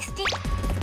Sticky